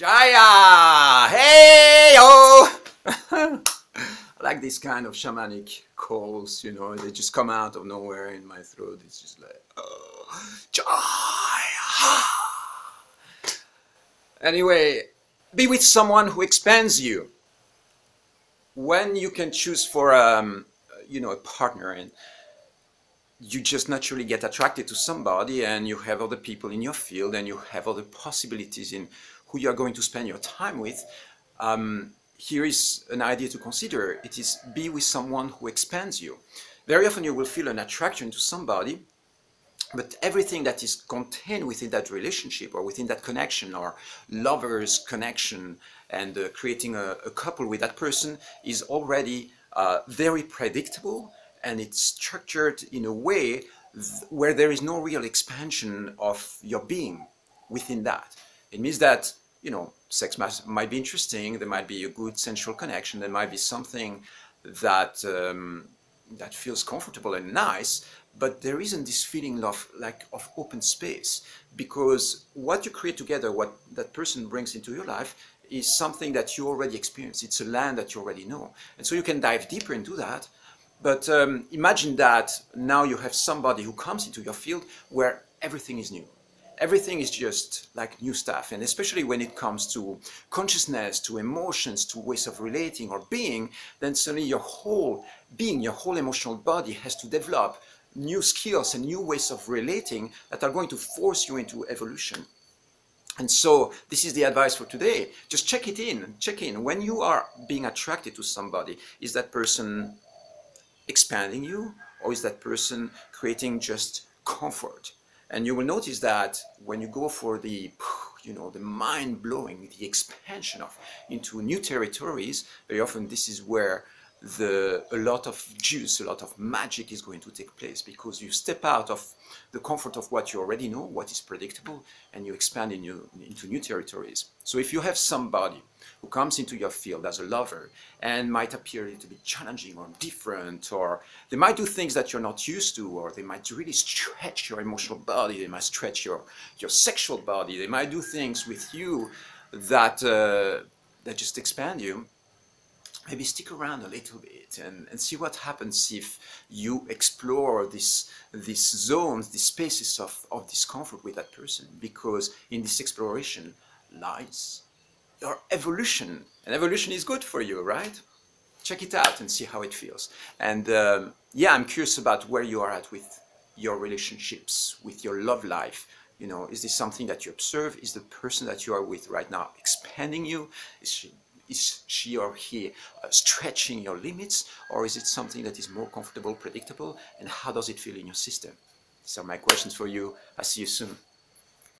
Jaya! Hey! I like this kind of shamanic calls, you know, they just come out of nowhere in my throat. It's just like, oh, Jaya! Anyway, be with someone who expands you. When you can choose for, um, you know, a partner and you just naturally get attracted to somebody and you have other people in your field and you have other possibilities in who you are going to spend your time with, um, here is an idea to consider. It is be with someone who expands you. Very often you will feel an attraction to somebody, but everything that is contained within that relationship or within that connection or lover's connection and uh, creating a, a, couple with that person is already uh, very predictable and it's structured in a way where there is no real expansion of your being within that. It means that you know, sex might, might be interesting. There might be a good sensual connection. There might be something that um, that feels comfortable and nice. But there isn't this feeling of like of open space because what you create together, what that person brings into your life, is something that you already experience. It's a land that you already know, and so you can dive deeper into that. But um, imagine that now you have somebody who comes into your field where everything is new everything is just like new stuff. And especially when it comes to consciousness, to emotions, to ways of relating or being, then suddenly your whole being, your whole emotional body has to develop new skills and new ways of relating that are going to force you into evolution. And so this is the advice for today. Just check it in, check in. When you are being attracted to somebody, is that person expanding you or is that person creating just comfort? And you will notice that when you go for the, you know, the mind-blowing, the expansion of into new territories, very often this is where the a lot of juice, a lot of magic is going to take place because you step out of the comfort of what you already know, what is predictable, and you expand in new, into new territories. So if you have somebody who comes into your field as a lover and might appear to be challenging or different, or they might do things that you're not used to, or they might really stretch your emotional body, they might stretch your, your sexual body, they might do things with you that, uh, that just expand you, maybe stick around a little bit and, and see what happens if you explore this, these zones, these spaces of, of discomfort with that person. Because in this exploration lies your evolution. And evolution is good for you, right? Check it out and see how it feels. And um, yeah, I'm curious about where you are at with your relationships, with your love life. You know, is this something that you observe? Is the person that you are with right now expanding you? Is she is she or he uh, stretching your limits or is it something that is more comfortable, predictable and how does it feel in your system? These are my questions for you. I'll see you soon.